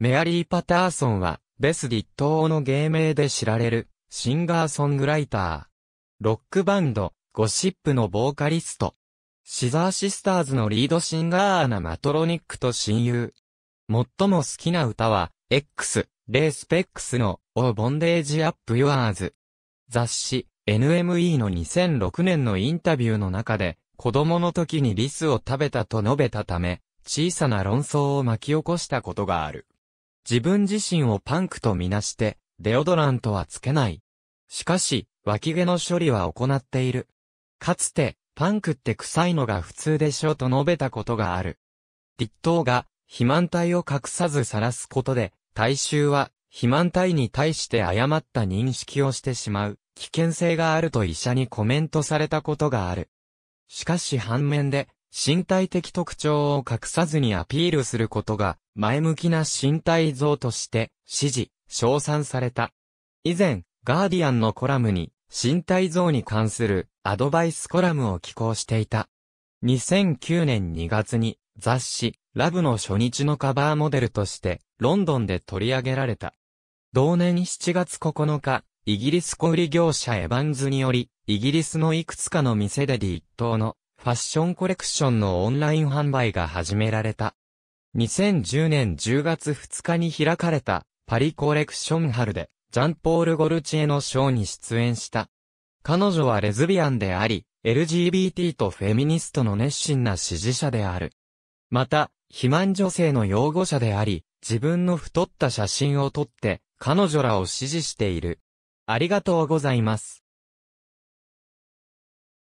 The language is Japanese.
メアリー・パターソンは、ベス・立東の芸名で知られる、シンガーソングライター。ロックバンド、ゴシップのボーカリスト。シザーシスターズのリードシンガーなマトロニックと親友。最も好きな歌は、X、レースペックスの、オーボンデージアップユアーズ。雑誌、NME の2006年のインタビューの中で、子供の時にリスを食べたと述べたため、小さな論争を巻き起こしたことがある。自分自身をパンクとみなして、デオドラントはつけない。しかし、脇毛の処理は行っている。かつて、パンクって臭いのが普通でしょと述べたことがある。立東が、肥満体を隠さず晒すことで、大衆は、肥満体に対して誤った認識をしてしまう、危険性があると医者にコメントされたことがある。しかし反面で、身体的特徴を隠さずにアピールすることが、前向きな身体像として支持、称賛された。以前、ガーディアンのコラムに、身体像に関するアドバイスコラムを寄稿していた。2009年2月に雑誌、ラブの初日のカバーモデルとして、ロンドンで取り上げられた。同年7月9日、イギリス小売業者エヴァンズにより、イギリスのいくつかの店で立東のファッションコレクションのオンライン販売が始められた。2010年10月2日に開かれたパリコレクション春でジャンポール・ゴルチエのショーに出演した。彼女はレズビアンであり、LGBT とフェミニストの熱心な支持者である。また、肥満女性の擁護者であり、自分の太った写真を撮って、彼女らを支持している。ありがとうございます。